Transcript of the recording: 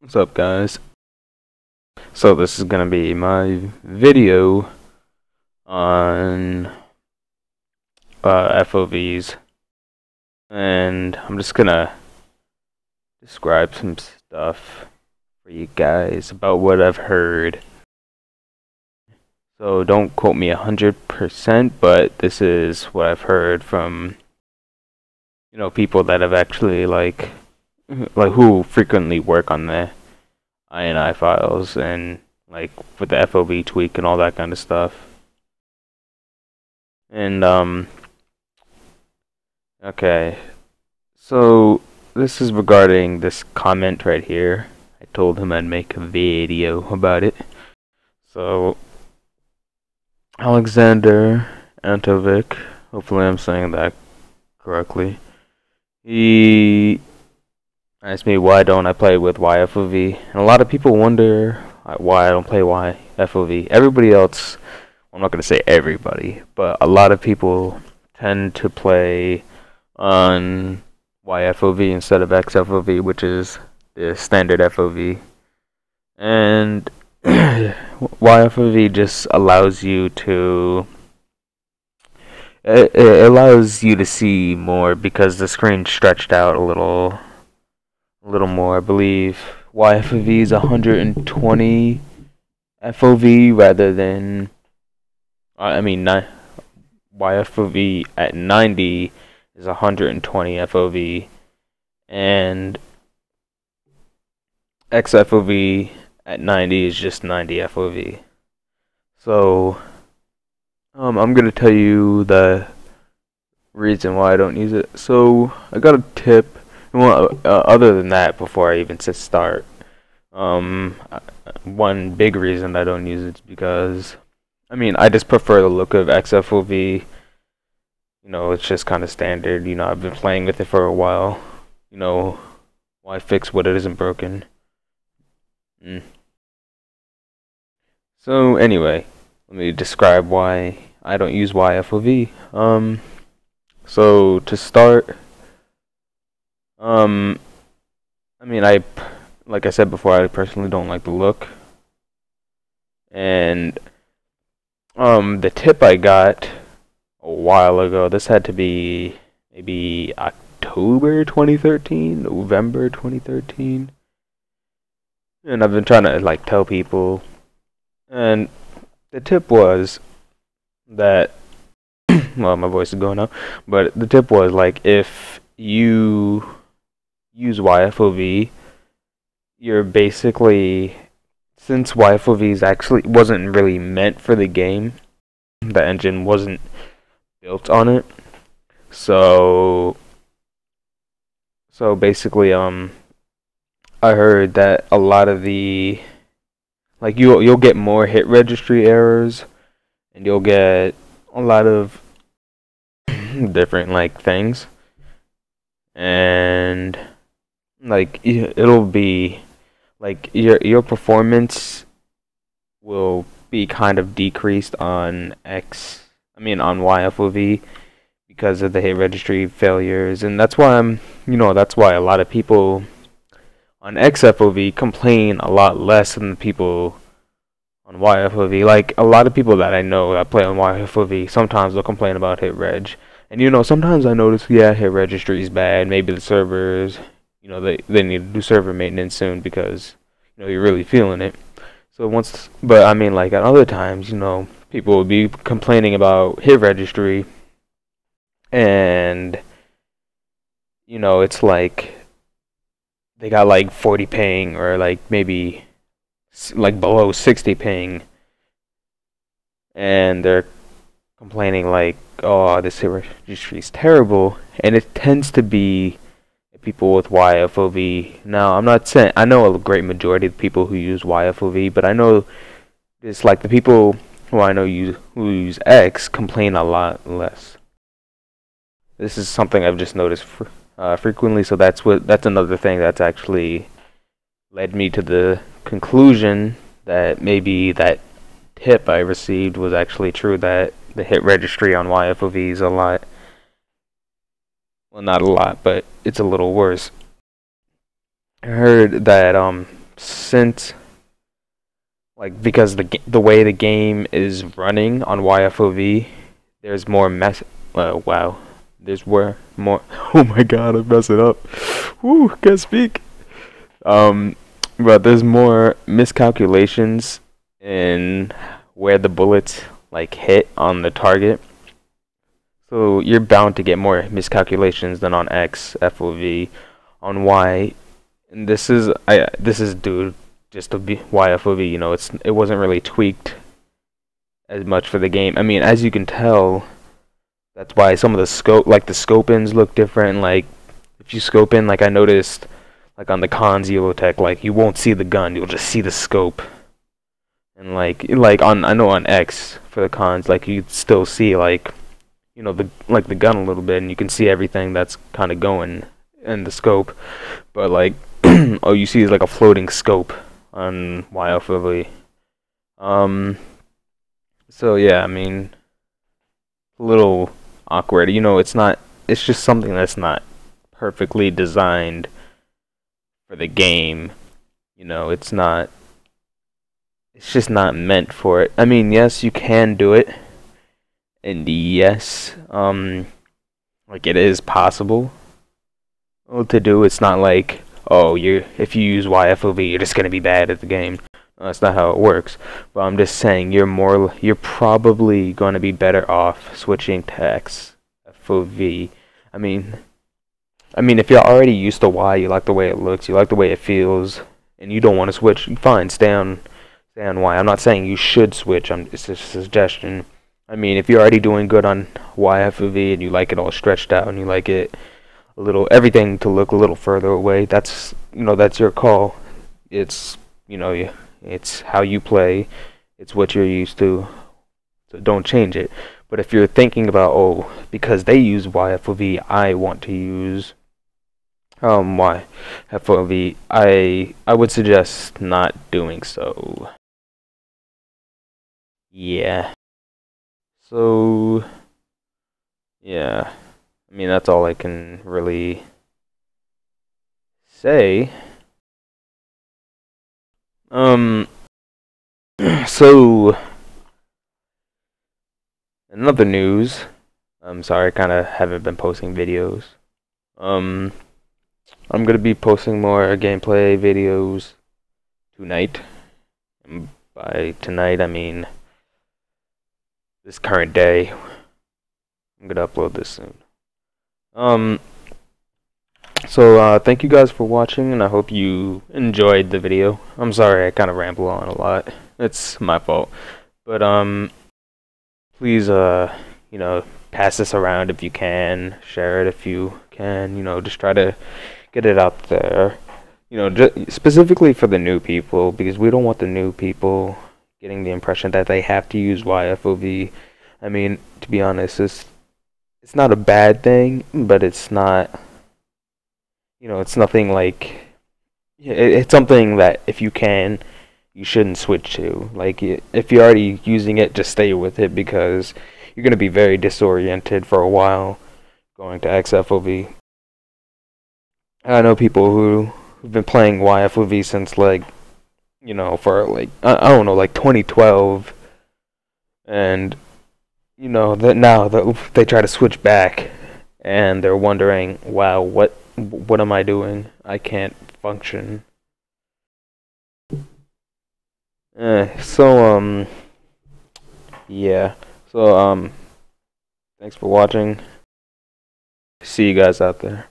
What's up guys? So this is gonna be my video on uh, FOVs and I'm just gonna describe some stuff for you guys about what I've heard. So don't quote me a hundred percent, but this is what I've heard from you know people that have actually like like who frequently work on the INI files and like with the FOV tweak and all that kind of stuff. And um okay. So this is regarding this comment right here. I told him I'd make a video about it. So Alexander Antovic, hopefully I'm saying that correctly. He asked me why don't I play with YFOV, and a lot of people wonder why I don't play YFOV. Everybody else, I'm not going to say everybody, but a lot of people tend to play on YFOV instead of XFOV, which is the standard FOV. And YFOV just allows you to it, it allows you to see more because the screen's stretched out a little a little more I believe YFOV is 120 FOV rather than I mean YFOV at 90 is 120 FOV and XFOV at 90 is just 90 FOV. So, um, I'm gonna tell you the reason why I don't use it. So, I got a tip. Well, uh, other than that, before I even start, um, one big reason I don't use it is because, I mean, I just prefer the look of XFOV. You know, it's just kind of standard. You know, I've been playing with it for a while. You know, why fix what it isn't broken? Mm. So anyway, let me describe why I don't use YFOV. Um, so to start, um, I mean, I, like I said before, I personally don't like the look. And, um, the tip I got a while ago, this had to be maybe October 2013, November 2013. And I've been trying to, like, tell people and the tip was that, well, my voice is going up, but the tip was like if you use YFOV, you're basically, since YFOV is actually wasn't really meant for the game, the engine wasn't built on it. So, so basically, um, I heard that a lot of the like you you'll get more hit registry errors and you'll get a lot of different like things and like it'll be like your your performance will be kind of decreased on X I mean on YFOV because of the hit registry failures and that's why I'm you know that's why a lot of people on XFOV complain a lot less than the people on YFOV. Like a lot of people that I know that play on YFOV, sometimes they'll complain about hit reg. And you know, sometimes I notice, yeah, hit registry is bad. Maybe the servers, you know, they they need to do server maintenance soon because you know you're really feeling it. So once, but I mean, like at other times, you know, people will be complaining about hit registry, and you know, it's like they got like 40 ping or like maybe like below 60 ping and they're complaining like oh this hit registry is terrible and it tends to be people with YFOV now I'm not saying I know a great majority of people who use YFOV but I know it's like the people who I know use who use X complain a lot less this is something I've just noticed for uh, frequently. So that's what that's another thing that's actually led me to the conclusion that maybe that tip I received was actually true. That the hit registry on YFOV is a lot. Well, not a lot, but it's a little worse. I heard that um since like because the the way the game is running on YFOV, there's more mess. Uh, wow, there's more more. Oh my god, I mess it up. Woo, can't speak. Um, but there's more miscalculations in where the bullets like hit on the target. So you're bound to get more miscalculations than on X FOV. On Y, and this is I this is due just to be YFOV. You know, it's it wasn't really tweaked as much for the game. I mean, as you can tell, that's why some of the scope, like the scope ins, look different. Like if you scope in, like I noticed, like on the cons Tech, like you won't see the gun, you'll just see the scope. And like like on I know on X for the cons, like you still see like you know the like the gun a little bit, and you can see everything that's kind of going in the scope. But like all you see is like a floating scope on YFOV. Um. So yeah, I mean, a little awkward. You know, it's not. It's just something that's not perfectly designed for the game. You know, it's not it's just not meant for it. I mean, yes, you can do it. And yes, um like it is possible to do. It's not like, oh, you if you use YFOV, you're just going to be bad at the game. that's not how it works. But I'm just saying you're more you're probably going to be better off switching to XFOV. I mean, I mean, if you're already used to Y, you like the way it looks, you like the way it feels, and you don't want to switch, fine, stay on understand why. I'm not saying you should switch. I'm it's just a suggestion. I mean, if you're already doing good on YFOV and you like it all stretched out and you like it a little everything to look a little further away, that's you know that's your call. It's you know it's how you play. It's what you're used to. So don't change it. But if you're thinking about oh because they use YFOV, I want to use um why FOV, I I would suggest not doing so. Yeah. So, yeah. I mean, that's all I can really say. Um, so, another news. I'm sorry, I kind of haven't been posting videos. Um, I'm gonna be posting more gameplay videos tonight. And by tonight, I mean this current day. I'm gonna upload this soon. Um, so uh, thank you guys for watching, and I hope you enjoyed the video. I'm sorry I kind of ramble on a lot. It's my fault, but um, please uh, you know, pass this around if you can, share it if you can. You know, just try to get it out there. You know, specifically for the new people because we don't want the new people getting the impression that they have to use YFOV. I mean, to be honest, it's it's not a bad thing, but it's not. You know, it's nothing like. it's something that if you can, you shouldn't switch to. Like, if you're already using it, just stay with it because you're going to be very disoriented for a while going to XFOV. I know people who have been playing YFOV since like you know, for like I, don't know, like 2012, and you know that now that they try to switch back, and they're wondering, wow, what what am I doing? I can't function. Eh, so um, yeah, so um, thanks for watching. See you guys out there.